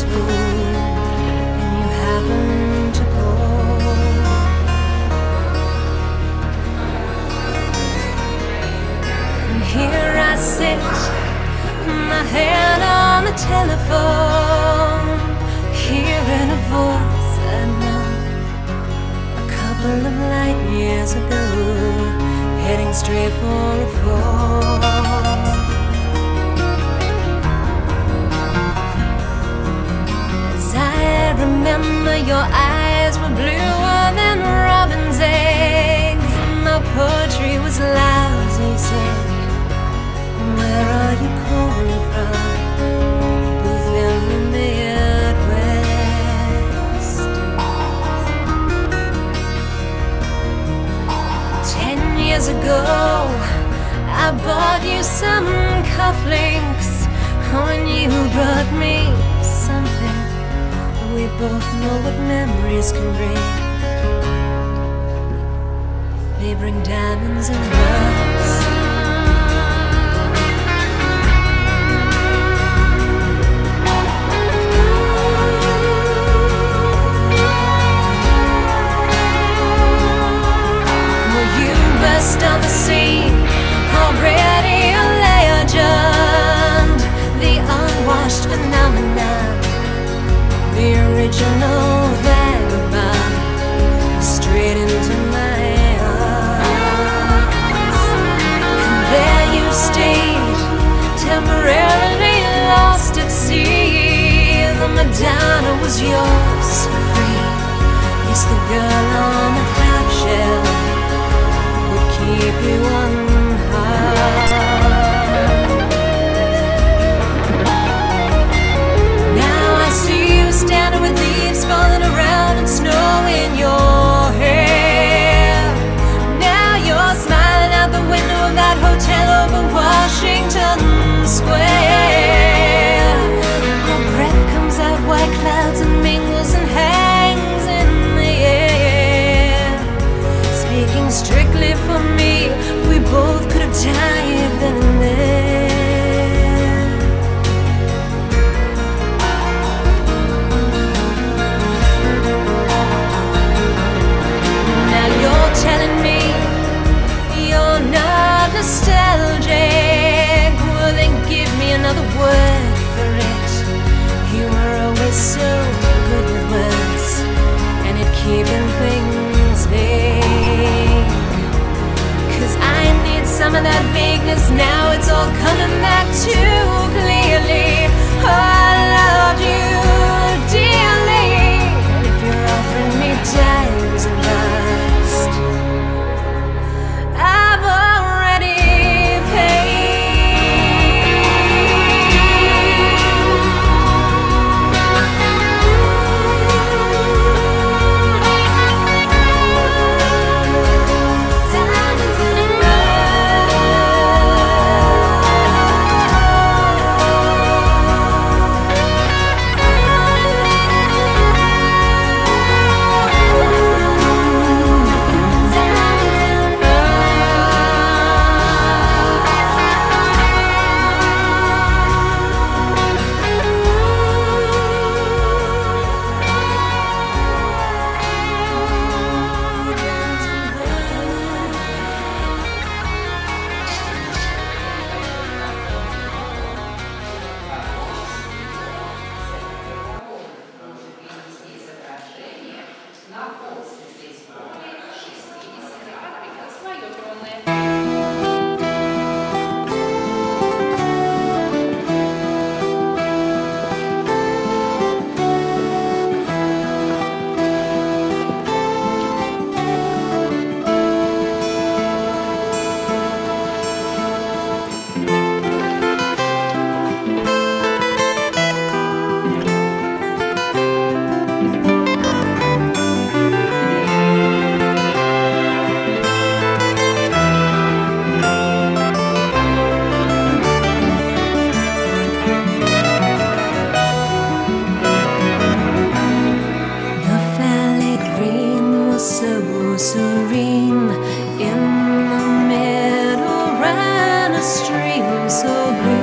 and you happen to call. And here I sit, my hand on the telephone, hearing a voice I know a couple of light years ago, heading straight for a fall. Remember, your eyes were bluer than robin's eggs, my poetry was lousy. Said, Where are you calling from? Booth in the Midwest. Ten years ago, I bought you some cufflinks when you brought me both know what memories can bring. They bring diamonds and rust. Some of that vagueness now. It's all coming back too clearly. Oh, stream so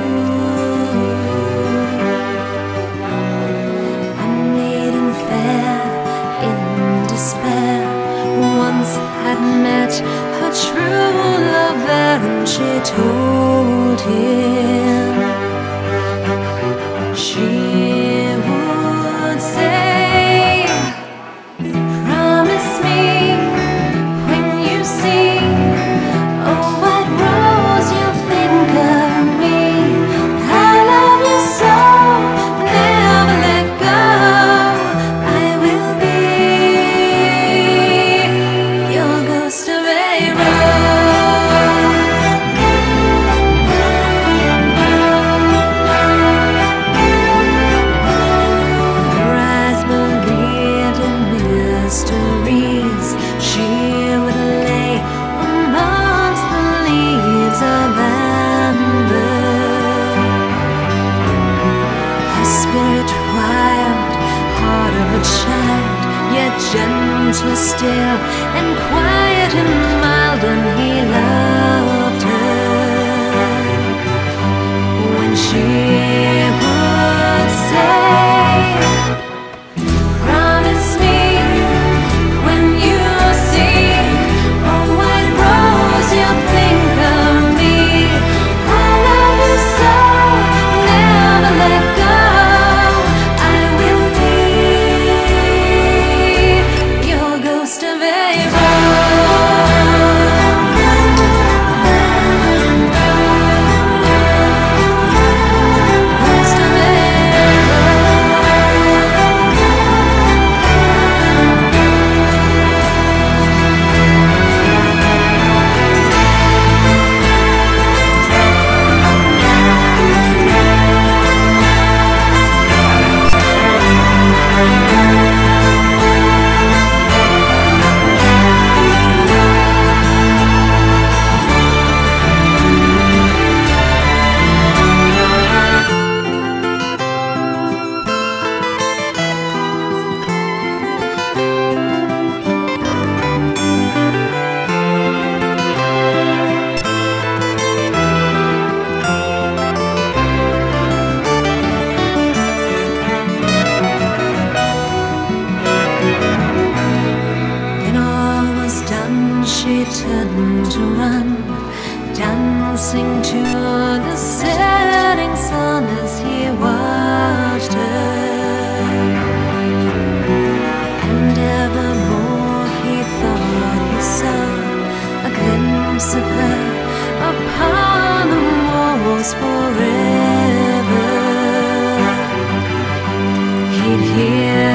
He'd